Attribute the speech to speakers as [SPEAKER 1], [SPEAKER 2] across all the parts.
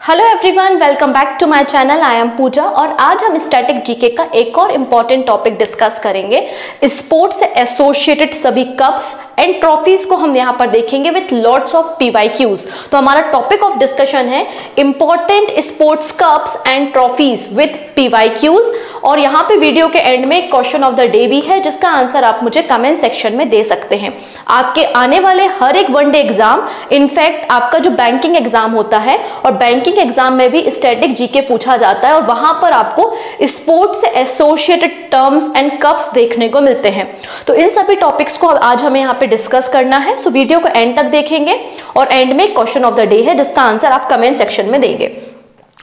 [SPEAKER 1] Hello everyone welcome back to my channel I am Pooja और आज हम static GK का एक और इंपॉर्टेंट टॉपिक डिस्कस करेंगे। स्पोर्ट्स से एसोसिएटेड सभी कप्स एंड ट्रॉफीज को हम यहाँ पर देखेंगे विथ लॉट्स ऑफ़ पीवाईक्यूज तो हमारा टॉपिक ऑफ़ डिस्कशन है important sports cups and trophies with PYQs और यहाँ पे वीडियो के एंड में क्वेश्चन ऑफ़ द डे भी है, जिसका आंसर आप मुझे कमेंट सेक्शन में दे सकते हैं। आपके आने वाले हर एक वनडे एग्ज़ाम इनफैक्ट आपका जो बैंकिंग एग्ज़ाम होता है, और बैंकिंग एग्ज़ाम में भी स्टैटिक जीके पूछा जाता है, और वहाँ पर आपको स्पोर्ट्स से एसोसिएटेड टर्म्स एंड कप्स देखने को मिलते हैं। तो इन सभी टॉपिक्स को आज हमें यहाँ पे डिस्कस करना है सो वीडियो को एंड तक देखेंगे, और एंड में क्वेश्चन ऑफ़ द डे है, जिसका आंसर आप कमेंट सेक्शन में देंगे।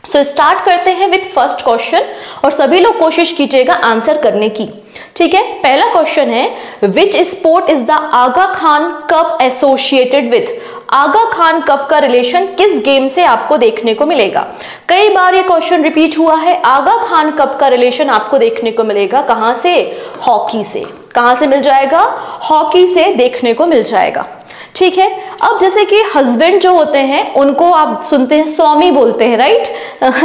[SPEAKER 1] सो so, स्टार्ट करते हैं विथ फ़र्स्ट क्वेश्चन और सभी लोग कोशिश कीजिएगा आंसर करने की। ठीक है? पहला क्वेश्चन है which sport is the Aga Khan cup associated with Aga Khan cup का रिलेशन किस गेम से आपको देखने को मिलेगा? कई बार ये क्वेश्चन रिपीट हुआ है आगा खान कप का रिलेशन आपको देखने को मिलेगा कहाँ से? हॉकी से। कहाँ से मिल जाएगा? हॉकी से देखने को मिल जाएगा। ठीक है? अब जैसे कि हस्बैंड जो होते हैं, उनको आप सुनते हैं, स्वामी बोलते हैं राइट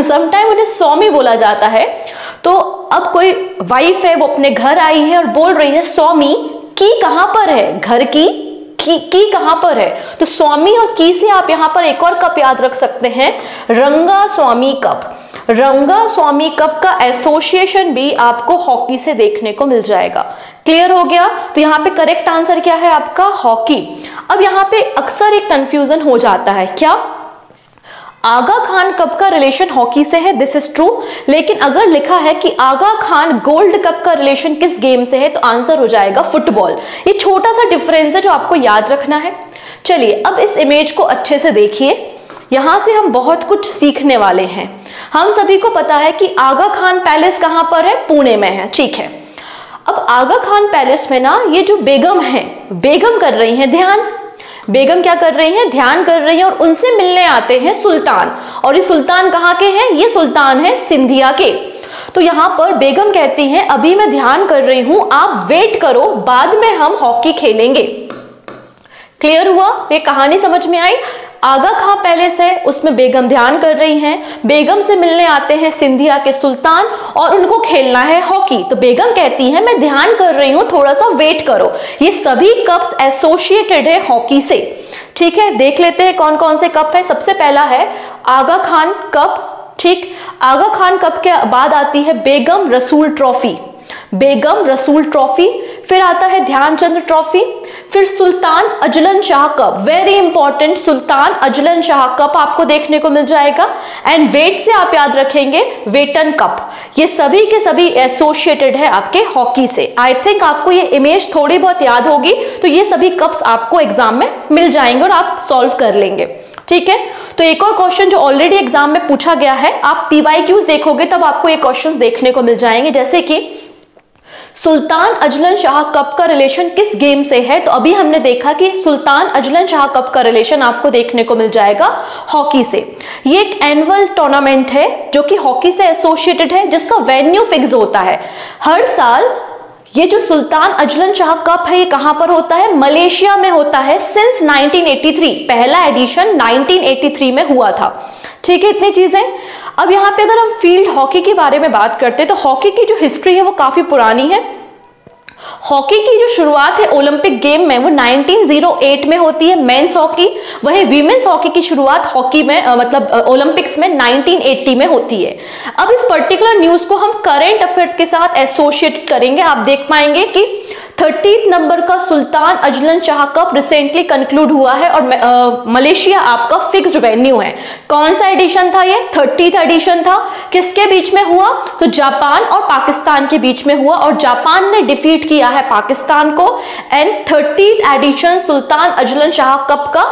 [SPEAKER 1] समटाइम उन्हें स्वामी बोला जाता है। तो अब कोई वाइफ है, वो अपने घर आई है और बोल रही है, स्वामी, की कहाँ पर है? घर की की, की कहाँ पर है? तो स्वामी और की से आप यहाँ पर एक और कप याद रख सकते हैं रंगा स्वामी कप। रंगा स्वामी कप का एसोसिएशन भी आपको हॉकी से देखने को मिल जाएगा। क्लियर हो गया? तो यहाँ पे करेक्ट आंसर क्या है आपका? हॉकी अब यहाँ पे अक्सर एक कंफ्यूजन हो जाता है। क्या? आगा खान कप का रिलेशन हॉकी से है दिस इज़ ट्रू लेकिन अगर लिखा है कि आगा खान गोल्ड कप का रिलेशन किस गेम से है तो आंसर हो जाएगा फुटबॉल ये छोटा सा डिफरेंस है जो आपको याद रखना है. चलिए, अब इस इमेज को अच्छे से देखिए. यहाँ से हम बहुत कुछ सीखने वाले हैं. हम सभी को पता है कि आगा खान पैलेस कहाँ पर है? पुणे में है, ठीक है. अब आगा खान पैलेस में ना, ये जो बेगम है, बेगम कर रही है, ध्यान. बेगम क्या कर रही हैं? ध्यान कर रही हैं और उनसे मिलने आते हैं सुल्तान। और ये सुल्तान कहाँ के हैं? ये सुल्तान है सिंधिया के। तो यहाँ पर बेगम कहती हैं, अभी मैं ध्यान कर रही हूँ, आप वेट करो, बाद में हम हॉकी खेलेंगे. क्लियर हुआ? ये कहानी समझ में आई? आगा खां पैलेस है उसमें बेगम ध्यान कर रही हैं। बेगम से मिलने आते हैं सिंधिया के सुल्तान और उनको खेलना है हॉकी। तो बेगम कहती है, मैं ध्यान कर रही हूँ थोड़ा सा वेट करो। ये सभी कप्स एसोसिएटेड है हॉकी से। ठीक है, देख लेते हैं कौन कौन से कप है। सबसे पहला है आगा खान कप ठीक, आगा खान कप के बाद आती है बेगम रसूल ट्रॉफी बेगम रसूल ट्रॉफी फिर आता है ध्यानचंद ट्रॉफी, फिर Sultan Azlan Shah cup. Very important Sultan Azlan Shah cup आपको देखने को मिल जाएगा। एंड वेट से आप याद रखेंगे वेटन कप ये सभी के सभी एसोसिएटेड है आपके हॉकी से। आई थिंक आपको ये इमेज थोड़ी बहुत याद होगी तो ये सभी कप्स आपको एग्ज़ाम में मिल जाएँगे और आप सॉल्व कर लेंगे। ठीक है? तो एक और क्वेश्चन जो ऑलरेडी एग्ज़ाम में पूछा गया है, आप पीवाई देखोगे, तब आपको ये क्वेश्चन देखने को मिल जाएँगे। जैसे कि सुल्तान अजलन शाह कप का रिलेशन किस गेम से है? तो अभी हमने देखा कि सुल्तान अजलन शाह कप का रिलेशन आपको देखने को मिल जाएगा हॉकी से। ये एक एनुअल टूर्नामेंट है, जो कि हॉकी से एसोसिएटेड है, जिसका वेन्यू फिक्स होता है। हर साल ये जो सुल्तान अजलन शाह कप है, ये कहाँ पर होता है? मलेशिया में होता है सिंस 1983 पहला एडिशन 1983 में हुआ था। ठीक है, इतनी चीज़ें। अब यहाँ पे अगर हम फ़ील्ड हॉकी के बारे में बात करते हैं तो हॉकी की जो हिस्ट्री है वो काफ़ी पुरानी है। हॉकी की जो शुरुआत है ओलंपिक गेम में वो 1908 में होती है मेंस हॉकी। वही वीमेंस हॉकी की शुरुआत हॉकी में आ, मतलब ओलंपिक्स में 1980 में होती है। अब इस पर्टिकुलर न्यूज़ को हम करंट अफेयर्स के साथ एसोसिएट करेंगे। आप देख पाएँगे कि थर्टीथ नंबर का Sultan Azlan Shah cup recently concluded हुआ है और मलेशिया आपका फिक्स्ड वेन्यू है। कौन सा एडिशन था ये? थर्टीथ एडिशन था। किसके बीच में हुआ? तो जापान और पाकिस्तान के बीच में हुआ और जापान ने डिफीट किया है पाकिस्तान को। And thirtieth edition Sultan Azlan Shah cup का?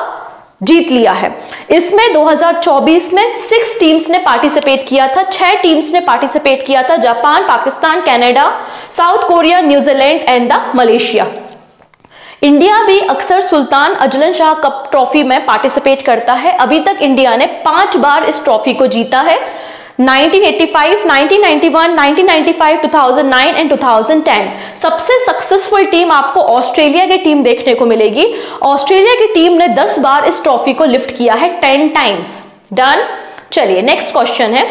[SPEAKER 1] जीत लिया है। इसमें 2024 में सिक्स टीम्स ने पार्टिसिपेट किया था, छह टीम्स ने पार्टिसिपेट किया था, Japan, Pakistan, Canada, South Korea New Zealand and the Malaysia. India भी अक्सर Sultan Azlan Shah cup trophy में पार्टिसिपेट करता है। अभी तक इंडिया ने पाँच बार इस ट्रॉफी को जीता है। 1985, 1991, 1995, 2009 एंड 2010 सबसे सक्सेसफुल टीम आपको ऑस्ट्रेलिया की टीम देखने को मिलेगी। ऑस्ट्रेलिया की टीम ने 10 बार इस ट्रॉफी को लिफ्ट किया है 10 टाइम्स डन चलिए नेक्स्ट क्वेश्चन है।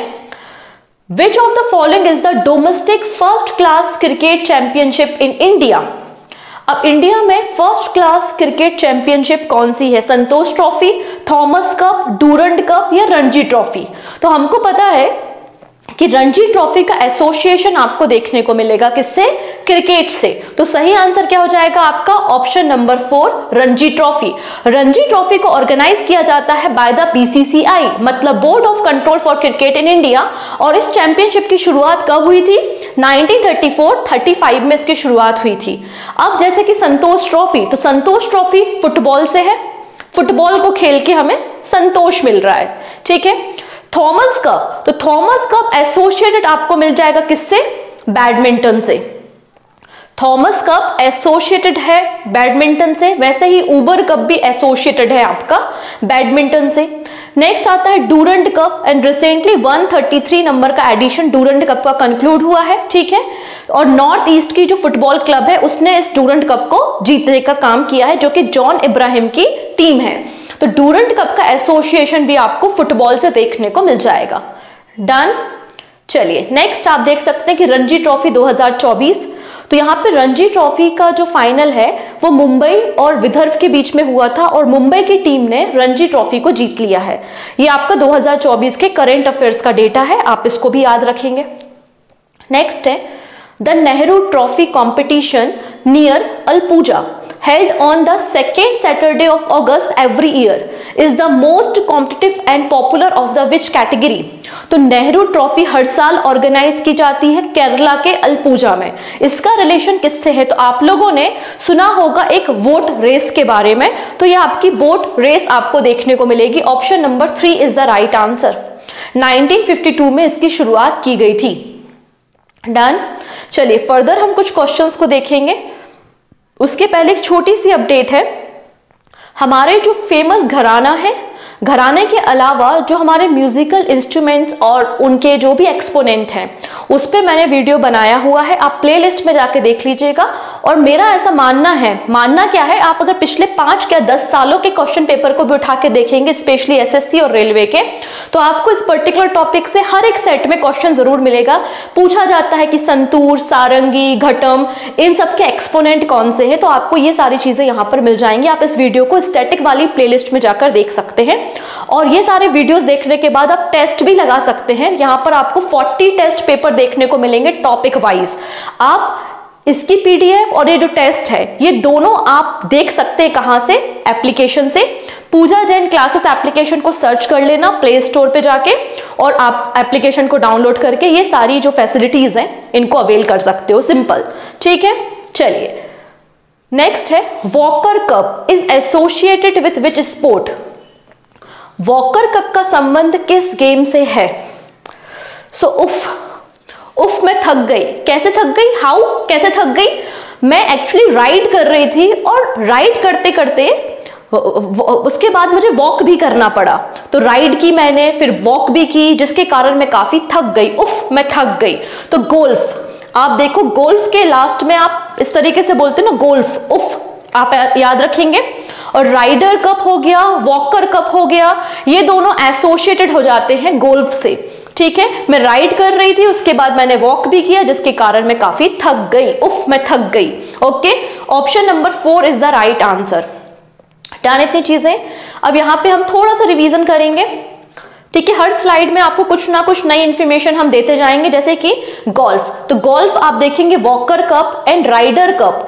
[SPEAKER 1] Which of the following is the domestic first class cricket championship in India अब इंडिया में फ़र्स्ट क्लास क्रिकेट चैंपियनशिप कौन सी है? Santosh trophy Thomas cup Durand cup या रणजी ट्रॉफी तो हमको पता है कि रणजी ट्रॉफी का एसोसिएशन आपको देखने को मिलेगा किससे? क्रिकेट से। तो सही आंसर क्या हो जाएगा आपका? Option number four, Ranji trophy. Ranji trophy को ऑर्गेनाइज किया जाता है बाय द बीसीसीआई मतलब board of control for cricket in India और इस चैंपियनशिप की शुरुआत कब हुई थी? 1934-35 में इसकी शुरुआत हुई थी। अब जैसे कि संतोष ट्रॉफी तो संतोष ट्रॉफी फुटबॉल से है। फुटबॉल को खेल के हमें संतोष मिल रहा है। ठीक है? थॉमस कप तो थॉमस कप एसोसिएटेड आपको मिल जाएगा किससे? बैडमिंटन से. थॉमस कप एसोसिएटेड है बैडमिंटन से. वैसे ही उबर कप भी एसोसिएटेड है आपका बैडमिंटन से. नेक्स्ट आता है Durand cup and recently 133 number का एडिशन डूरंट कप का कंक्लूड हुआ है, ठीक है? और नॉर्थ ईस्ट की जो फुटबॉल क्लब है, उसने इस डूरंट कप को जीतने का काम किया है, जो कि जॉन इब्राहिम की टीम है। तो डूरंट कप का एसोसिएशन भी आपको फुटबॉल से देखने को मिल जाएगा। डन चलिए नेक्स्ट आप देख सकते हैं कि रणजी ट्रॉफी 2024 तो यहाँ पे रणजी ट्रॉफी का जो फाइनल है, वो मुंबई और विदर्भ के बीच में हुआ था और मुंबई की टीम ने रणजी ट्रॉफी को जीत लिया है। ये आपका 2024 के करेंट अफेयर्स का डेटा है, आप इसको भी याद रखेंगे। नेक्स्ट है the Nehru trophy competition near Alappuzha held on the second Saturday of August every year, is the most competitive and popular of the which category? तो नेहरू ट्रॉफी हर साल ऑर्गेनाइज की जाती है केरला के अलपूजा में। इसका रिलेशन किससे है? तो आप लोगों ने सुना होगा एक वोट रेस के बारे में। तो ये आपकी वोट रेस आपको देखने को मिलेगी। Option number three is the right answer 1952 में इसकी शुरुआत की गई थी। डन चलिए फर्दर हम कुछ क्वेश्चंस को देखेंगे। उसके पहले एक छोटी सी अपडेट है। हमारे जो फ़ेमस घराना है, घराने के अलावा जो हमारे म्यूजिकल इंस्ट्रूमेंट्स और उनके जो भी एक्सपोनेंट हैं, उस पर मैंने वीडियो बनाया हुआ है। आप प्लेलिस्ट में जाके देख लीजिएगा। और मेरा ऐसा मानना है, मानना क्या है, आप अगर पिछले पाँच या दस सालों के क्वेश्चन पेपर को भी उठा के देखेंगे स्पेशली एसएससी और रेलवे के तो आपको इस पर्टिकुलर टॉपिक से हर एक सेट में क्वेश्चन ज़रूर मिलेगा। पूछा जाता है कि संतूर, सारंगी, घटम, इन सब के एक्सपोनेंट कौन से हैं तो आपको ये सारी चीज़ें यहाँ पर मिल जाएँगी। आप इस वीडियो को स्टैटिक वाली प्लेलिस्ट में जाकर देख सकते हैं। और ये सारे वीडियोस देखने के बाद आप टेस्ट भी लगा सकते हैं। यहाँ पर आपको 40 टेस्ट पेपर देखने को मिलेंगे टॉपिक वाइज आप इसकी पीडीएफ और ये जो टेस्ट है ये दोनों आप देख सकते हैं कहाँ से? एप्लीकेशन से। पूजा जैन क्लासेस एप्लीकेशन को सर्च कर लेना प्ले स्टोर पे जाके और आप एप्लीकेशन को डाउनलोड करके ये सारी जो फैसिलिटीज़ हैं इनको अवेल कर सकते हो। सिंपल ठीक है? चलिए। नेक्स्ट है Walker Cup is associated with which sport Walker Cup का संबंध किस गेम से है? सो so, उफ उफ, मैं थक गई। कैसे थक गई? हाउ कैसे थक गई? मैं एक्चुअली राइड कर रही थी और राइड करते करते उसके बाद मुझे वॉक भी करना पड़ा। तो राइड की मैंने, फिर वॉक भी की, जिसके कारण मैं काफ़ी थक गई। उफ, मैं थक गई। तो गोल्फ आप देखो गोल्फ के लास्ट में आप इस तरीके से बोलते ना गोल्फ उफ, आप याद रखेंगे। और राइडर कप हो गया? वॉकर कप हो गया? ये दोनों एसोसिएटेड हो जाते हैं गोल्फ से। ठीक है? मैं राइड कर रही थी, उसके बाद मैंने वॉक भी किया, जिसके कारण मैं काफ़ी थक गई। उफ, मैं थक गई। Okay option number four is the right answer done इतनी चीज़ें। अब यहाँ पे हम थोड़ा सा रिवीजन करेंगे। ठीक है? हर स्लाइड में आपको कुछ ना कुछ नई इंफॉर्मेशन हम देते जाएँगे, जैसे कि गोल्फ तो गोल्फ आप देखेंगे Walker Cup and Ryder Cup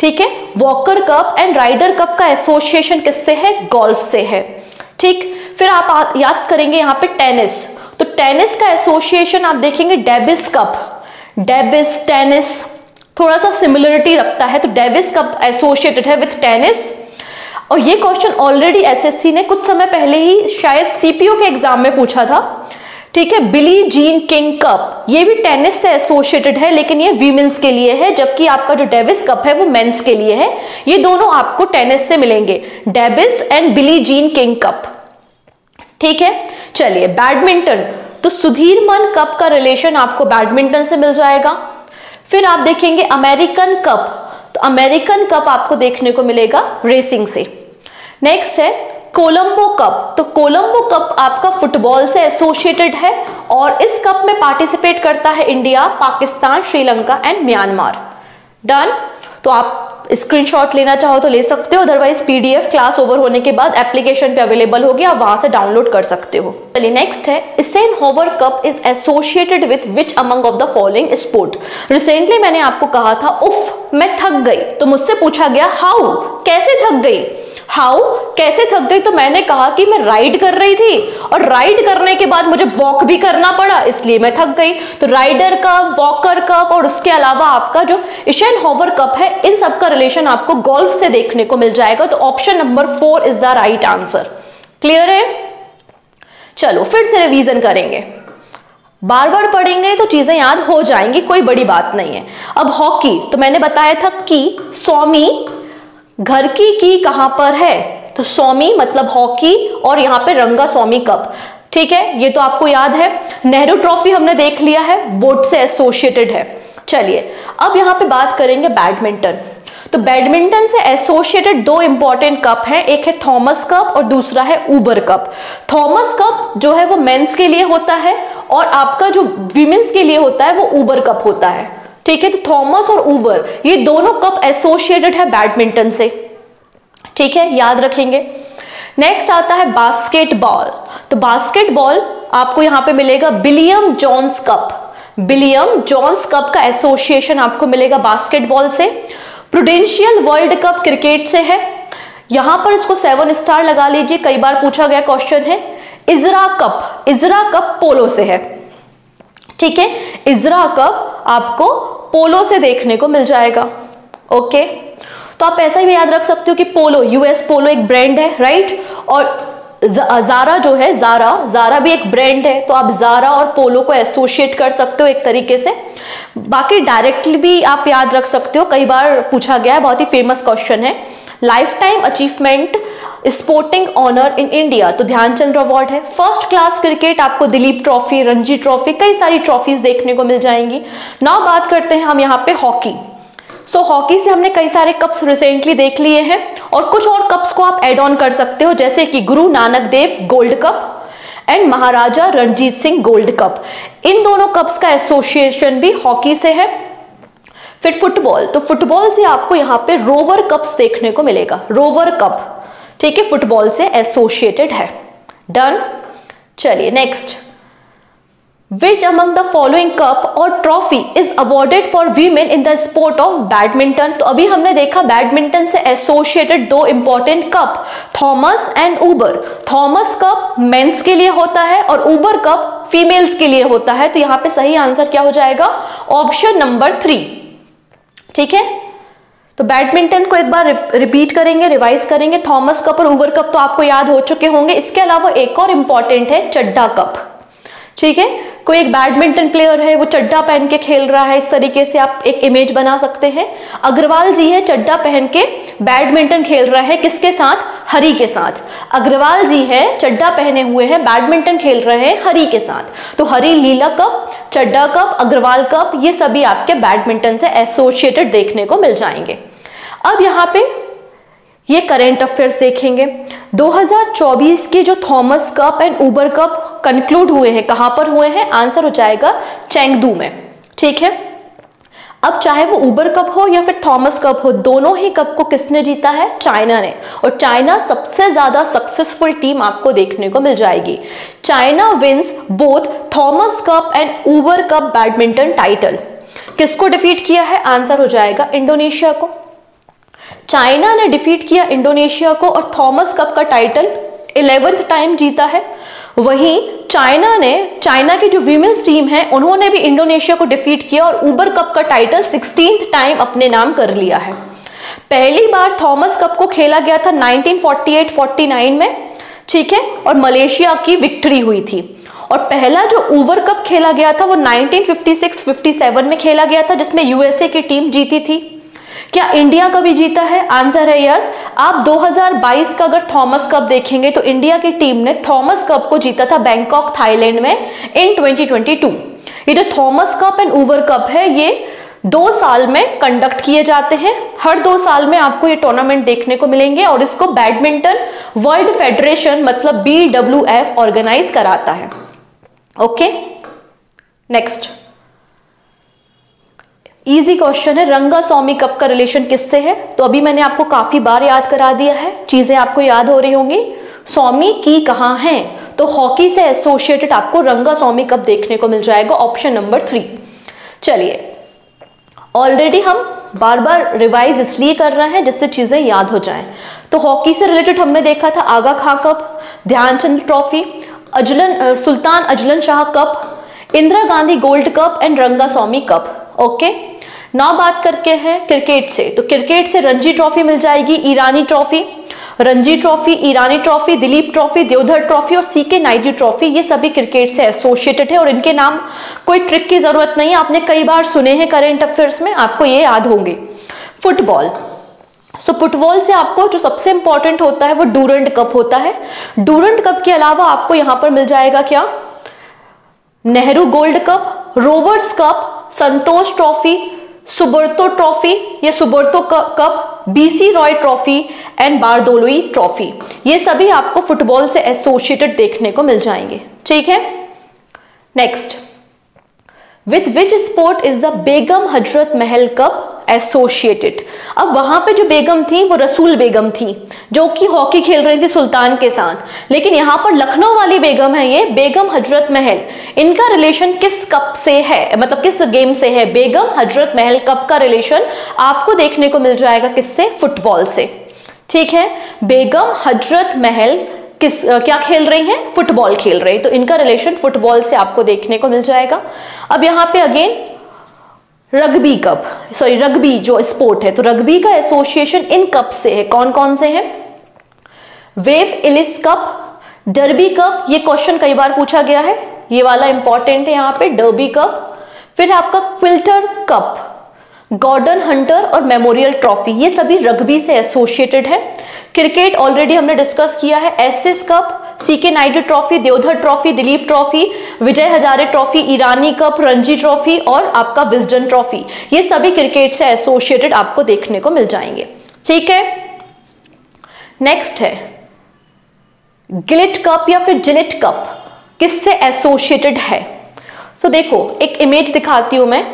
[SPEAKER 1] ठीक है? Walker Cup and Ryder Cup का एसोसिएशन किससे है? गोल्फ से है। ठीक? फिर आप याद करेंगे यहाँ पे टेनिस तो टेनिस का एसोसिएशन आप देखेंगे डेबिस कप। डेबिस टेनिस, थोड़ा सा सिमिलरिटी रखता है तो डेविस कप एसोसिएटेड है विथ टेनिस। और ये क्वेश्चन ऑलरेडी एसएससी ने कुछ समय पहले ही शायद सीपीओ के एग्ज़ाम में पूछा था। ठीक है, बिली जीन किंग कप, ये भी टेनिस से एसोसिएटेड है, लेकिन ये वीमेंस के लिए है, जबकि आपका जो डेविस कप है वो मेंस के लिए है। ये दोनों आपको टेनिस से मिलेंगे Davis and Billie Jean King Cup. ठीक है चलिए बैडमिंटन तो सुधीर मन कप का रिलेशन आपको बैडमिंटन से मिल जाएगा। फिर आप देखेंगे अमेरिकन कप तो अमेरिकन कप आपको देखने को मिलेगा रेसिंग से। नेक्स्ट है कोलंबो कप तो कोलंबो कप आपका फुटबॉल से एसोसिएटेड है और इस कप में पार्टिसिपेट करता है India Pakistan Sri Lanka and Myanmar done तो आप स्क्रीनशॉट लेना चाहो तो ले सकते हो अदरवाइज़ पीडीएफ क्लास ओवर होने के बाद एप्लीकेशन पे अवेलेबल होगी, आप वहाँ से डाउनलोड कर सकते हो। चलिए नेक्स्ट है Eisenhower Cup is associated with which among of the following sport recently मैंने आपको कहा था, उफ, मैं थक गई। तो मुझसे पूछा गया हाउ कैसे थक गई? हाउ कैसे थक गई? तो मैंने कहा कि मैं राइड कर रही थी। और राइड करने के बाद मुझे वॉक भी करना पड़ा, इसलिए मैं थक गई। तो राइडर कप वॉकर कप और उसके अलावा आपका जो इशन होवर कप है, इन सब का रिलेशन आपको गोल्फ से देखने को मिल जाएगा। तो option number four is the right answer clear है? चलो, फिर से रिवीजन करेंगे। बार बार पढ़ेंगे तो चीज़ें याद हो जाएँगी, कोई बड़ी बात नहीं है। अब हॉकी तो मैंने बताया था कि स्वामी घर की की कहाँ पर है? तो स्वामी मतलब हॉकी, और यहाँ पे रंगा स्वामी कप। ठीक है? ये तो आपको याद है। नेहरू ट्रॉफी हमने देख लिया है। बोट से एसोसिएटेड है। चलिए, अब यहाँ पे बात करेंगे बैडमिंटन। तो बैडमिंटन से एसोसिएटेड दो इंपॉर्टेंट कप हैं। एक है थॉमस कप और दूसरा है ऊबर कप। थॉमस कप जो है वो मेंस के लिए होता है और आपका जो विमेंस के लिए होता है वो ऊबर कप होता है। ठीक है तो थॉमस और ऊबर ये दोनों कप एसोसिएटेड है बैडमिंटन से। ठीक है, याद रखेंगे। नेक्स्ट आता है बास्केटबॉल तो बास्केटबॉल आपको यहाँ पे मिलेगा William Jones Cup William Jones Cup का एसोसिएशन आपको मिलेगा बास्केटबॉल से। प्रुडेंशियल वर्ल्ड कप क्रिकेट से है। यहाँ पर इसको सेवन स्टार लगा लीजिए, कई बार पूछा गया क्वेश्चन है। Ezra Cup Ezra Cup polo से है। ठीक है इजरा कप आपको पोलो से देखने को मिल जाएगा। ओके? तो आप ऐसा ही याद रख सकते हो कि पोलो यूएस पोलो एक ब्रांड है राइट और जारा जो है जारा जारा भी एक ब्रांड है तो आप जारा और पोलो को एसोसिएट कर सकते हो एक तरीके से। बाकी डायरेक्टली भी आप याद रख सकते हो, कई बार पूछा गया है, बहुत ही फ़ेमस क्वेश्चन है। Lifetime achievement sporting honour in India तो ध्यानचंद्र अवार्ड है। फ़र्स्ट क्लास क्रिकेट आपको दिलीप ट्रॉफी रणजी ट्रॉफी कई सारी ट्रॉफीज देखने को मिल जाएँगी। नाउ बात करते हैं हम यहाँ पे हॉकी सो so, हॉकी से हमने कई सारे कप्स रिसेंटली देख लिए हैं और कुछ और कप्स को आप एड ऑन कर सकते हो जैसे कि Guru Nanak Dev Gold Cup and Maharaja Ranjit Singh Gold Cup इन दोनों कप्स का एसोसिएशन भी हॉकी से है। फिर फुटबॉल तो फुटबॉल से आपको यहाँ पे रोवर कप्स देखने को मिलेगा। रोवर कप ठीक है फुटबॉल से एसोसिएटेड है। डन चलिए next which among the following cup और trophy is awarded for women in the sport of badminton तो अभी हमने देखा बैडमिंटन से एसोसिएटेड दो important cup Thomas and Uber Thomas Cup men's के लिए होता है और ऊबर कप फीमेल्स के लिए होता है। तो यहाँ पे सही आंसर क्या हो जाएगा? ऑप्शन नंबर थ्री ठीक है? तो बैडमिंटन को एक बार रिपीट करेंगे रिवाइज करेंगे। थॉमस कप और ओवर कप तो आपको याद हो चुके होंगे। इसके अलावा एक और इंपॉर्टेंट है चड्डा कप। ठीक है? कोई एक बैडमिंटन प्लेयर है, वो चड्डा पहन के खेल रहा है, इस तरीके से आप एक इमेज बना सकते हैं। अग्रवाल जी है चड्डा पहन के बैडमिंटन खेल रहा है, किसके साथ? हरी के साथ। अग्रवाल जी है चड्डा पहने हुए हैं बैडमिंटन खेल रहे हैं, हरी के साथ। तो Hari Leela Cup Chadha Cup, Agarwal Cup, ये सभी आपके बैडमिंटन से एसोसिएटेड देखने को मिल जाएँगे। अब यहाँ पे ये करेंट अफेयर्स देखेंगे। 2024 के जो Thomas Cup and Uber Cup conclude हुए हैं, कहाँ पर हुए हैं आंसर हो जाएगा चेंगदू में। ठीक है? अब चाहे वो ऊबर कप हो या फिर थॉमस कप हो, दोनों ही कप को किसने जीता है? चाइना ने। और चाइना सबसे ज़्यादा सक्सेसफुल टीम आपको देखने को मिल जाएगी। China wins both Thomas Cup and Uber Cup badminton title किसको डिफीट किया है? आंसर हो जाएगा इंडोनेशिया को। चाइना ने डिफीट किया इंडोनेशिया को और थॉमस कप का टाइटल इलेवेंथ टाइम जीता है। वहीं चाइना ने, चाइना की जो वीमेंस टीम है, उन्होंने भी इंडोनेशिया को डिफीट किया और ऊबर कप का टाइटल सिक्सटीन टाइम अपने नाम कर लिया है। पहली बार थॉमस कप को खेला गया था 1948-49 में, ठीक है? और मलेशिया की विक्ट्री हुई थी। और पहला जो ऊबर कप खेला गया था, वो 1956-57 में खेला गया था, जिसमें यूएसए की टीम जीती थी। क्या इंडिया कभी जीता है? आंसर है यस आप 2022 का अगर थॉमस कप देखेंगे तो इंडिया की टीम ने थॉमस कप को जीता था बैंकॉक, थाईलैंड में इन 2022 ये जो Thomas Cup and Uber Cup है, ये दो साल में कंडक्ट किए जाते हैं। हर दो साल में आपको ये टूर्नामेंट देखने को मिलेंगे और इसको बैडमिंटन वर्ल्ड फेडरेशन मतलब एफ़ ऑर्गेनाइज कराता है। ओके नेक्स्ट इजी क्वेश्चन है, रंगा स्वामी कप का रिलेशन किससे है? तो अभी मैंने आपको काफ़ी बार याद करा दिया है, चीज़ें आपको याद हो रही होंगी। स्वामी की कहाँ है? तो हॉकी से एसोसिएटेड आपको रंगा स्वामी कप देखने को मिल जाएगा ऑप्शन नंबर थ्री चलिए ऑलरेडी हम बार बार रिवाइज इसलिए कर रहे हैं जिससे चीज़ें याद हो जाएँ। तो हॉकी से रिलेटेड हमने देखा था, Aga Khan Cup, Dhyanchand Trophy Azlan Sultan Azlan Shah Cup, Indira Gandhi Gold Cup and Rangaswami Cup okay ना बात करके हैं क्रिकेट से। तो क्रिकेट से रणजी ट्रॉफी मिल जाएगी Irani Trophy. Ranji Trophy Irani Trophy Dilip Trophy Deodhar Trophy और सीके नायडू ट्रॉफी ये सभी क्रिकेट से एसोसिएटेड है और इनके नाम कोई ट्रिक की ज़रूरत नहीं आपने कई बार सुने हैं करेंट अफेयर्स में आपको ये याद होंगे। फुटबॉल सो so, फुटबॉल से आपको जो सबसे इंपॉर्टेंट होता है वो डूरेंट कप होता है। डूरेंट कप के अलावा आपको यहाँ पर मिल जाएगा क्या? Nehru Gold Cup Rovers Cup Santosh Trophy Subroto Trophy या Subroto Cup BC Roy Trophy and Bordoloi Trophy. ये सभी आपको फुटबॉल से एसोसिएटेड देखने को मिल जाएँगे। ठीक है? Next with which sport is the Begum Hazrat Mahal Cup associated अब वहाँ पे जो बेगम थी, वो रसूल बेगम थी, जो कि हॉकी खेल रही थी सुल्तान के साथ। लेकिन यहाँ पर लखनऊ वाली बेगम है ये बेगम हज़रत महल इनका रिलेशन किस कप से है? मतलब किस गेम से है? बेगम हज़रत महल कप का रिलेशन आपको देखने को मिल जाएगा किससे? फुटबॉल से। ठीक है? बेगम हज़रत महल किस क्या खेल रही हैं? फुटबॉल खेल रहे हैं। तो इनका रिलेशन फुटबॉल से आपको देखने को मिल जाएगा। अब यहाँ पे again rugby cup sorry rugby जो स्पोर्ट है तो रग्बी का एसोसिएशन इन कप से है। कौन कौन से हैं? Webb Ellis Cup, Derby Cup, ये क्वेश्चन कई बार पूछा गया है। ये वाला इंपॉर्टेंट है यहाँ पे, डर्बी कप। फिर आपका क्विल्टर कप गॉर्डन हंटर और मेमोरियल ट्रॉफी, ये सभी रग्बी से एसोसिएटेड है। क्रिकेट ऑलरेडी हमने डिस्कस किया है Ashes Cup CK Nayudu Trophy Deodhar Trophy Dilip Trophy Vijay Hazare Trophy Irani Cup Ranji Trophy और आपका विजडन ट्रॉफी ये सभी क्रिकेट से एसोसिएटेड आपको देखने को मिल जाएँगे। ठीक है? नेक्स्ट है। गिलिट कप या फिर जिलिट कप, किससे एसोसिएटेड है? तो देखो, एक इमेज दिखाती हूँ मैं,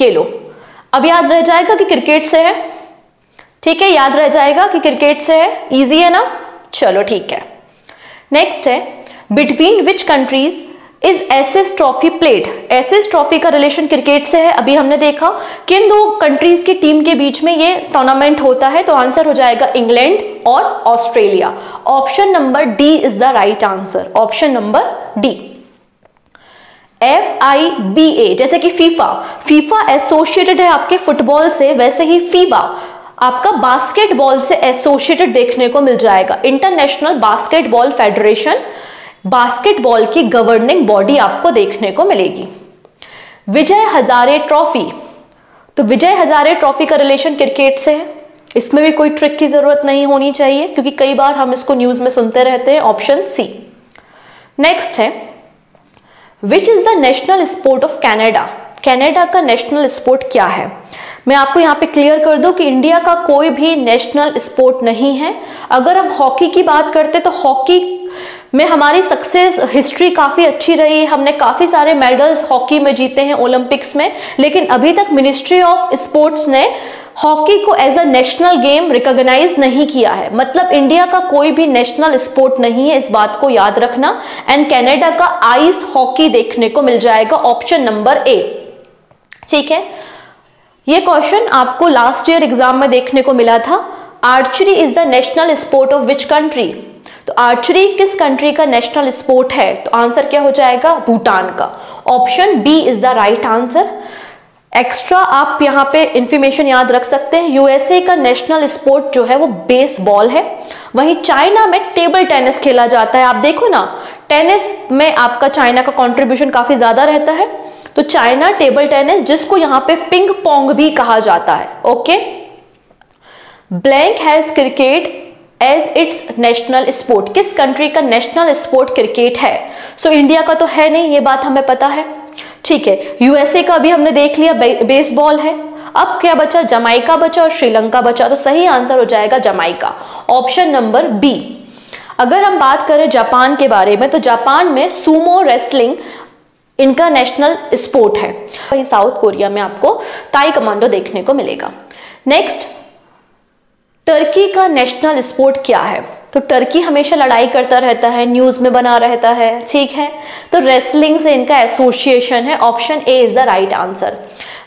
[SPEAKER 1] ये लो। अब याद रह जाएगा कि क्रिकेट से है। ठीक है, याद रह जाएगा कि क्रिकेट से है। इजी है ना? चलो ठीक है। नेक्स्ट है between which countries is Ashes trophy played Ashes trophy का रिलेशन क्रिकेट से है, अभी हमने देखा। किन दो कंट्रीज़ की टीम के बीच में ये टूर्नामेंट होता है तो आंसर हो जाएगा इंग्लैंड और Australia option number D is the right answer option number D F I B A जैसे कि फीफा फीफा एसोसिएटेड है आपके फुटबॉल से, वैसे ही फीबा आपका बास्केटबॉल से एसोसिएटेड देखने को मिल जाएगा। इंटरनेशनल बास्केटबॉल फेडरेशन बास्केटबॉल की गवर्निंग बॉडी आपको देखने को मिलेगी। विजय हजारे ट्रॉफी तो विजय हजारे ट्रॉफी का रिलेशन क्रिकेट से है। इसमें भी कोई ट्रिक की ज़रूरत नहीं होनी चाहिए, क्योंकि कई बार हम इसको न्यूज़ में सुनते रहते हैं ऑप्शन सी नेक्स्ट है which is the national sport of Canada Canada का नेशनल स्पोर्ट क्या है? मैं आपको यहाँ पे क्लियर कर दूँ कि इंडिया का कोई भी नेशनल स्पोर्ट नहीं है। अगर हम हॉकी की बात करते तो हॉकी में हमारी सक्सेस हिस्ट्री काफ़ी अच्छी रही। है हमने काफ़ी सारे मेडल्स हॉकी में जीते हैं ओलंपिक्स में। लेकिन अभी तक मिनिस्ट्री ऑफ़ स्पोर्ट्स ने हॉकी को as a national game recognise नहीं किया है। मतलब इंडिया का कोई भी नेशनल स्पोर्ट नहीं है, इस बात को याद रखना। एंड कनाडा का आइस हॉकी देखने को मिल जाएगा ऑप्शन नंबर ए ठीक है? ये क्वेश्चन आपको लास्ट ईयर एग्ज़ाम में देखने को मिला था। Archery is the national sport of which country तो आर्चरी किस कंट्री का नेशनल स्पोर्ट है? तो आंसर क्या हो जाएगा? भूटान का। Option B is the right answer extra आप यहाँ पे इंफॉर्मेशन याद रख सकते हैं। यूएसए का नेशनल स्पोर्ट जो है वो बेसबॉल है। वहीं चाइना में टेबल टेनिस खेला जाता है। आप देखो ना टेनिस में आपका चाइना का कंट्रीब्यूशन काफ़ी ज़्यादा रहता है। तो चाइना टेबल टेनिस जिसको यहाँ पे पिंग पोंग भी कहा जाता है। Okay blank has cricket as its national sport किस कंट्री का नेशनल स्पोर्ट क्रिकेट है? सो so, इंडिया का तो है नहीं ये बात हमें पता है। ठीक है यूएसए का भी हमने देख लिया बे, बेसबॉल है। अब क्या बचा? जमाइका बचा और श्रीलंका बचा तो सही आंसर हो जाएगा जमाइका ऑप्शन नंबर बी अगर हम बात करें जापान के बारे में तो जापान में सुमो रेसलिंग इनका नेशनल स्पोर्ट है। वही साउथ कोरिया में आपको ताई कमांडो देखने को मिलेगा। नेक्स्ट टर्की का नेशनल स्पोर्ट क्या है? तो टर्की हमेशा लड़ाई करता रहता है न्यूज़ में बना रहता है, ठीक है? तो रेसलिंग से इनका एसोसिएशन है option A is the right answer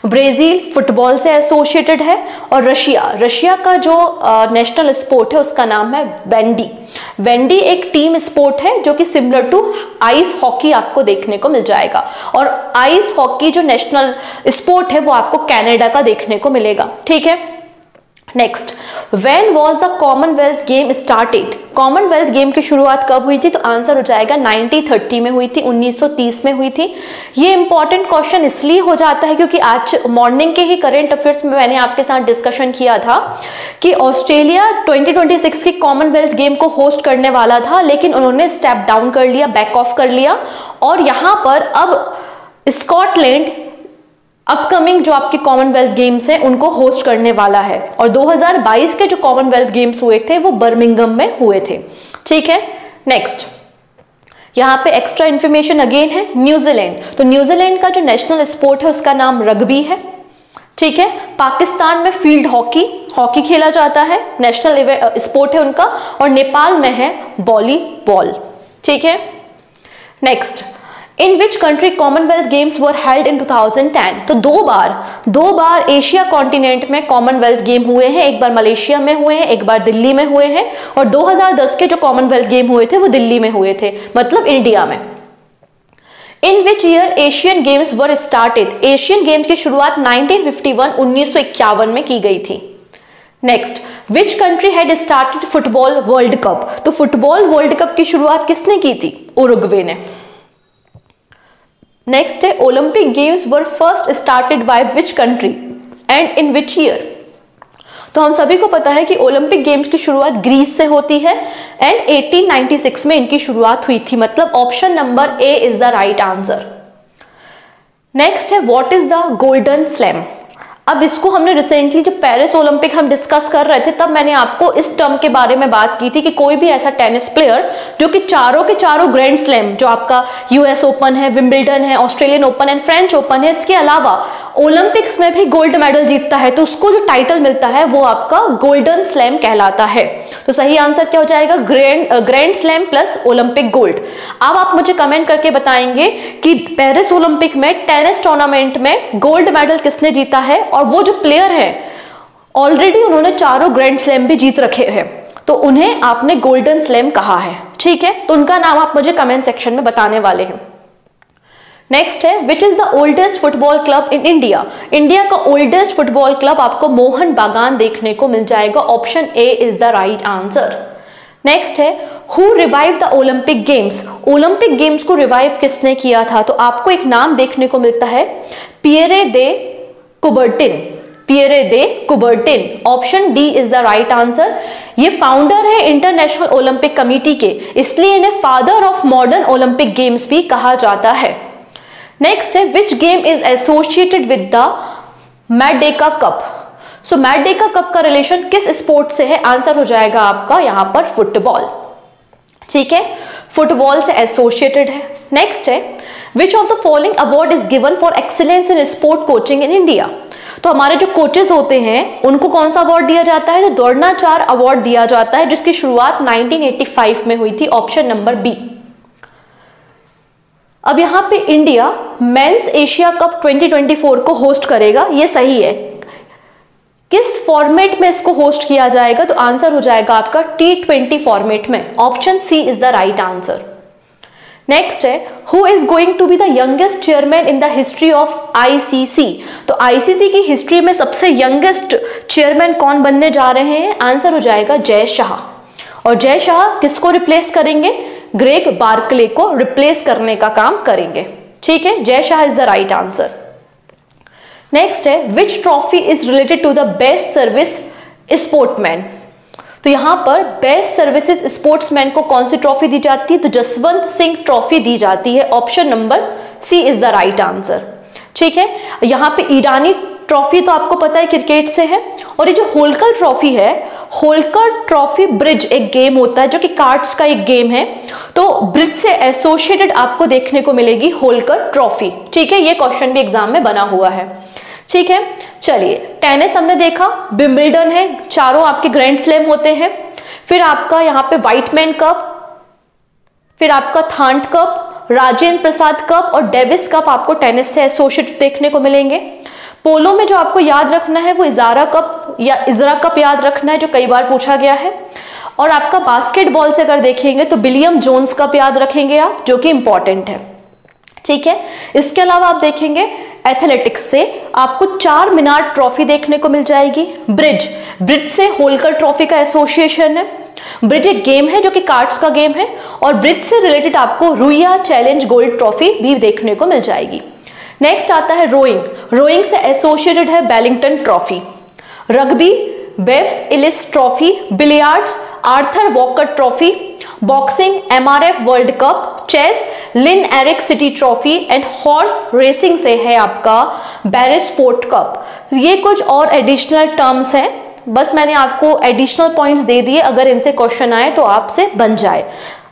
[SPEAKER 1] Brazil football से एसोसिएटेड है और रशिया रशिया का जो नेशनल स्पोर्ट है, उसका नाम है वेंडी वेंडी एक टीम स्पोर्ट है जो कि सिमिलर टू आइस हॉकी आपको देखने को मिल जाएगा और आइस हॉकी जो नेशनल स्पोर्ट है वो आपको कनाडा का देखने को मिलेगा, ठीक है? Next when was the Commonwealth game started Commonwealth game की शुरुआत कब हुई थी? तो आंसर हो जाएगा 1930 में हुई थी 1930 में हुई थी। ये इंपॉर्टेंट क्वेश्चन इसलिए हो जाता है क्योंकि आज मॉर्निंग के ही करेंट अफेयर्स में मैंने आपके साथ डिस्कशन किया था कि ऑस्ट्रेलिया 2026 की कॉमनवेल्थ गेम को होस्ट करने वाला था, लेकिन उन्होंने स्टेप डाउन कर लिया बैक ऑफ़ कर लिया। और यहाँ पर अब स्कॉटलैंड अपकमिंग जो आपके कॉमनवेल्थ गेम्स हैं, उनको होस्ट करने वाला है। और 2022 के जो कॉमनवेल्थ गेम्स हुए थे, वो बर्मिंगम में हुए थे। ठीक है? नेक्स्ट यहाँ पे एक्स्ट्रा इंफॉर्मेशन अगेन है न्यूजीलैंड तो न्यूजीलैंड का जो नेशनल स्पोर्ट है, उसका नाम रग्बी है। ठीक है? पाकिस्तान में फ़ील्ड हॉकी हॉकी खेला जाता है। नेशनल स्पोर्ट है उनका। और नेपाल में है वॉलीबॉल ठीक है? Next in which country Commonwealth games were held in 2010 तो दो बार दो बार एशिया कॉन्टिनेंट में कॉमनवेल्थ गेम हुए हैं। एक बार मलेशिया में हुए हैं, एक बार दिल्ली में हुए हैं। और 2010 के जो कॉमनवेल्थ गेम हुए थे, वो दिल्ली में हुए थे मतलब इंडिया में। In which year Asian games were started Asian games की शुरुआत 1951 1951 में की गई थी। Next which country had started football world cup तो फुटबॉल वर्ल्ड कप की शुरुआत किसने की थी? उरुग्वे ने। नेक्स्ट है Olympic games were first started by which country and in which year तो हम सभी को पता है कि ओलंपिक गेम्स की शुरुआत ग्रीस से होती है एंड 1896 में इनकी शुरुआत हुई थी। मतलब option number A is the right answer next है what is the golden slam अब इसको हमने रिसेंटली जब पेरिस ओलंपिक हम डिस्कस कर रहे थे, तब मैंने आपको इस टर्म के बारे में बात की थी कि कोई भी ऐसा टेनिस प्लेयर जो कि चारों के चारों ग्रैंड स्लैम जो आपका यूएस ओपन है विम्बल्डन है Australian Open and French Open है, इसके अलावा ओलंपिक्स में भी गोल्ड मेडल जीतता है तो उसको जो टाइटल मिलता है, वो आपका गोल्डन स्लैम कहलाता है। तो सही आंसर क्या हो जाएगा? Grand grand slam plus Olympic gold अब आप मुझे कमेंट करके बताएँगे कि पेरिस ओलंपिक में टेनिस टूर्नामेंट में गोल्ड मेडल किसने जीता है और वो जो प्लेयर है ऑलरेडी उन्होंने चारों ग्रैंड स्लैम भी जीत रखे हैं। तो उन्हें आपने गोल्डन स्लैम कहा है। ठीक है? तो उनका नाम आप मुझे कमेंट सेक्शन में बताने वाले हैं। नेक्स्ट है which is the oldest football club in India India का ओल्डेस्ट फुटबॉल क्लब आपको मोहन बागान देखने को मिल जाएगा। Option A is the right answer next है who revive the Olympic games Olympic games को रिवाइव किसने किया था? तो आपको एक नाम देखने को मिलता है Pierre de Coubertin Pierre de Coubertin option D is the right answer ये फाउंडर है इंटरनेशनल ओलंपिक कमिटी के, इसलिए इन्हें father of modern Olympic games भी कहा जाता है। नेक्स्ट है which game is associated with the Merdeka Cup so Merdeka Cup का रिलेशन किस स्पोर्ट से है? आंसर हो जाएगा आपका यहाँ पर फुटबॉल ठीक है? फुटबॉल से एसोसिएटेड है. नेक्स्ट है which of the following award is given for excellence in sport coaching in India तो हमारे जो कोचेज होते हैं, उनको कौन सा अवार्ड दिया जाता है? तो दौड़नाचार अवार्ड दिया जाता है, जिसकी शुरुआत 1985 में हुई थी ऑप्शन नंबर बी अब यहाँ पे इंडिया मेंस एशिया कप 2024 को होस्ट करेगा, ये सही है। किस फॉर्मेट में इसको होस्ट किया जाएगा? तो आंसर हो जाएगा आपका टी ट्वेंटी फॉर्मेट में। Option C is the right answer next है who is going to be the youngest chairman in the history of ICC तो आईसीसी की हिस्ट्री में सबसे यंगेस्ट चेयरमैन कौन बनने जा रहे हैं? आंसर हो जाएगा जय शाह। और जय शाह किसको रिप्लेस करेंगे? ग्रेग बार्कले को रिप्लेस करने का काम करेंगे। ठीक है? Jay Shah is the right answer next है which trophy is related to the best service sportsman तो यहाँ पर बेस्ट सर्विसेज़ स्पोर्ट्समैन को कौन सी ट्रॉफी दी जाती है? तो जसवंत सिंह ट्रॉफी दी जाती है। Option number C is the right answer ठीक है? यहाँ पे ईरानी ट्रॉफी तो आपको पता है क्रिकेट से है। और ये जो होलकर ट्रॉफी है, होलकर ट्रॉफी ब्रिज एक गेम होता है, जो कि कार्ड्स का एक गेम है। तो ब्रिज से एसोसिएटेड आपको देखने को मिलेगी होलकर ट्रॉफी। ठीक है, ये क्वेश्चन भी एग्ज़ाम में बना हुआ है। ठीक है, चलिए, टेनिस हमने देखा बिम्बल्डन है, चारों आपके ग्रैंड स्लैम होते हैं। फिर आपका यहाँ पे व्हाइटमैन कप, फिर आपका Thant cup, Rajendra Prasad cup और डेविस कप आपको टेनिस से एसोसिएट देखने को मिलेंगे। पोलो में जो आपको याद रखना है, वो इजारा कप या इजरा कप याद रखना है, जो कई बार पूछा गया है। और आपका बास्केटबॉल से अगर देखेंगे तो विलियम जोन्स कप याद रखेंगे आप, जो कि इंपॉर्टेंट है। ठीक है? इसके अलावा आप देखेंगे एथलेटिक्स से आपको चार मीनार ट्रॉफी देखने को मिल जाएगी। ब्रिज ब्रिज से होलकर ट्रॉफी का एसोसिएशन है। ब्रिज एक गेम है, जो कि कार्ड्स का गेम है। और ब्रिज से रिलेटेड आपको रुइया चैलेंज गोल्ड ट्रॉफी भी देखने को मिल जाएगी। नेक्स्ट आता है रोइंग रोइंग से एसोसिएटेड है Wellington trophy rugby Webb Ellis trophy billiards Arthur Walker trophy boxing MRF world cup chess Lin Eric city trophy and horse racing से है आपका बैरिस फोर्ट कप ये कुछ और एडिशनल टर्म्स हैं। बस मैंने आपको एडिशनल पॉइंट्स दे दिए। अगर इनसे क्वेश्चन आए तो आपसे बन जाए।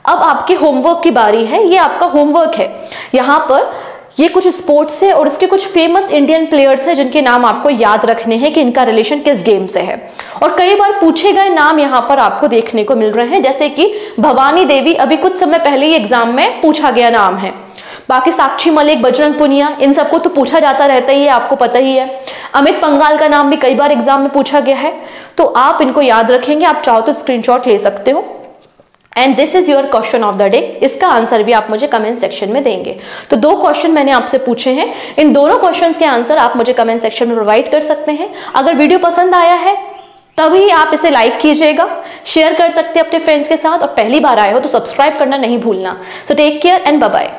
[SPEAKER 1] अब आपके होमवर्क की बारी है। ये आपका होमवर्क है। यहाँ पर ये कुछ स्पोर्ट्स है और इसके कुछ फ़ेमस इंडियन प्लेयर्स हैं जिनके नाम आपको याद रखने हैं कि इनका रिलेशन किस गेम से है। और कई बार पूछे गए नाम यहाँ पर आपको देखने को मिल रहे हैं, जैसे कि भवानी देवी, अभी कुछ समय पहले ही एग्ज़ाम में पूछा गया नाम है। बाकी साक्षी मलिक, बजरंग पुनिया, इन सबको तो पूछा जाता रहता ही है, आपको पता ही है। अमित पंगाल का नाम भी कई बार एग्ज़ाम में पूछा गया है। तो आप इनको याद रखेंगे, आप चाहो तो स्क्रीनशॉट ले सकते हो। And this is your question of the day इसका आंसर भी आप मुझे कमेंट सेक्शन में देंगे। तो दो क्वेश्चन मैंने आपसे पूछे हैं। इन दोनों क्वेश्चन के आंसर आप मुझे कमेंट सेक्शन में प्रोवाइड कर सकते हैं। अगर वीडियो पसंद आया है, तभी आप इसे लाइक कीजिएगा। शेयर कर सकते हैं अपने फ्रेंड्स के साथ। और पहली बार आए हो तो सब्सक्राइब करना नहीं भूलना। So take care and bye